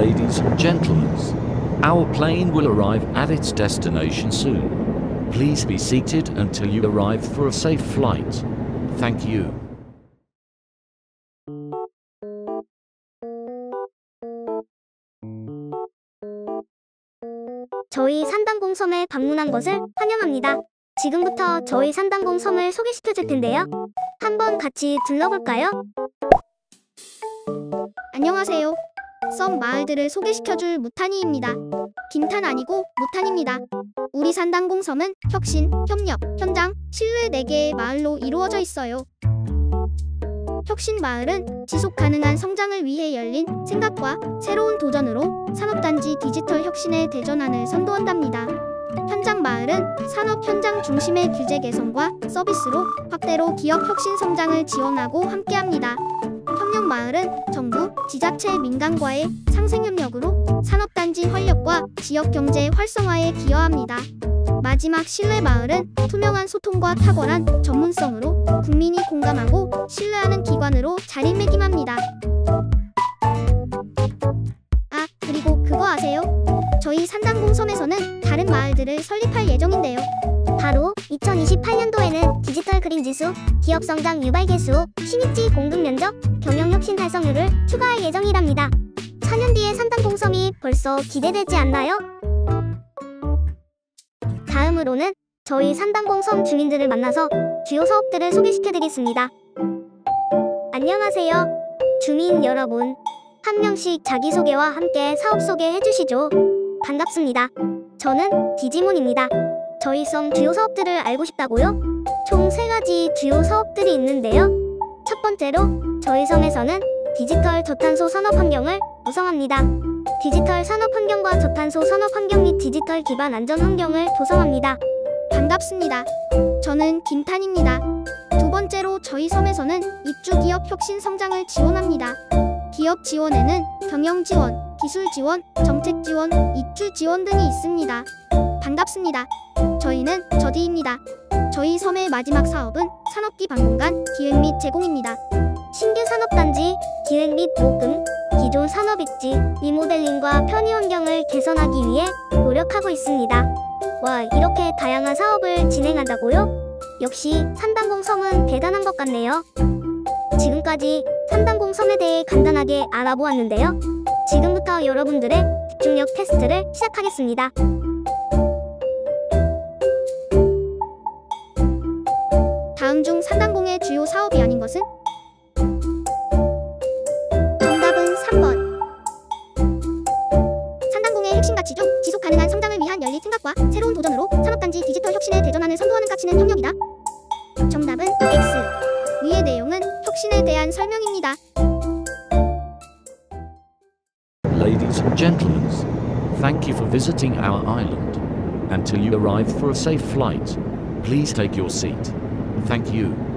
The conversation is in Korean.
Ladies and gentlemen, our plane will arrive at its destination soon. Please be seated until you arrive for a safe flight. Thank you. 저희 산당공 섬에 방문한 것을 환영합니다. 지금부터 저희 산당공 섬을 소개시켜 줄 텐데요. 한번 같이 둘러볼까요? 안녕하세요. 섬 마을들을 소개시켜 줄 무탄이입니다. 김탄 아니고 무탄입니다. 우리 산당공 섬은 혁신, 협력, 현장, 신뢰 4개의 마을로 이루어져 있어요. 혁신 마을은 지속 가능한 성장을 위해 열린 생각과 새로운 도전으로 산업단지 디지털 혁신의 대전환을 선도한답니다. 현장 마을은 산업 현장 중심의 규제 개선과 서비스로 확대로 기업 혁신 성장을 지원하고 함께합니다. 협력 마을은 정부, 지자체, 민간과의 상생 협력으로 산업단지 활력과 지역 경제 활성화에 기여합니다. 마지막 신뢰 마을은 투명한 소통과 탁월한 전문성으로 국민이 공감하고 신뢰하는 기관으로 자리매김 저희 산당공 섬에서는 다른 마을들을 설립할 예정인데요. 바로 2028년도에는 디지털 그림 지수, 기업 성장 유발 개수, 신입지 공급 면적, 경영 혁신 달성률을 추가할 예정이랍니다. 4년 뒤의 산당공 섬이 벌써 기대되지 않나요? 다음으로는 저희 산당공 섬 주민들을 만나서 주요 사업들을 소개시켜드리겠습니다. 안녕하세요. 주민 여러분. 한 명씩 자기소개와 함께 사업 소개해 주시죠. 반갑습니다. 저는 디지몬입니다. 저희 성 주요 사업들을 알고 싶다고요? 총 세 가지 주요 사업들이 있는데요. 첫 번째로 저희 섬에서는 디지털 저탄소 산업 환경을 구성합니다. 디지털 산업 환경과 저탄소 산업 환경 및 디지털 기반 안전 환경을 조성합니다. 반갑습니다. 저는 김탄입니다. 두 번째로 저희 섬에서는 입주 기업 혁신 성장을 지원합니다. 기업 지원에는 경영 지원, 기술 지원, 정책 지원, 입주 지원 등이 있습니다. 반갑습니다. 저희는 저디입니다. 저희 섬의 마지막 사업은 산업기 방공간 기획 및 제공입니다. 신규 산업단지, 기획 및 모금, 기존 산업 입지, 리모델링과 편의 환경을 개선하기 위해 노력하고 있습니다. 와, 이렇게 다양한 사업을 진행한다고요? 역시 산당공 섬은 대단한 것 같네요. 지금까지 산당공 섬에 대해 간단하게 알아보았는데요. 지금부터 여러분들의 집중력 테스트를 시작하겠습니다. 다음 중 산당공의 주요 사업이 아닌 것은? 정답은 3번. 산당공의 핵심 가치 중 지속 가능한 성장을 위한 열린 생각과 새로운 도전으로 산업단지 디지털 혁신의 대전환을 선도하는 가치는 협력이다. 정답은 X. 위의 내용은 혁신에 대한 설명입니다. Ladies and gentlemen, thank you for visiting our island. Until you arrive for a safe flight, please take your seat. Thank you.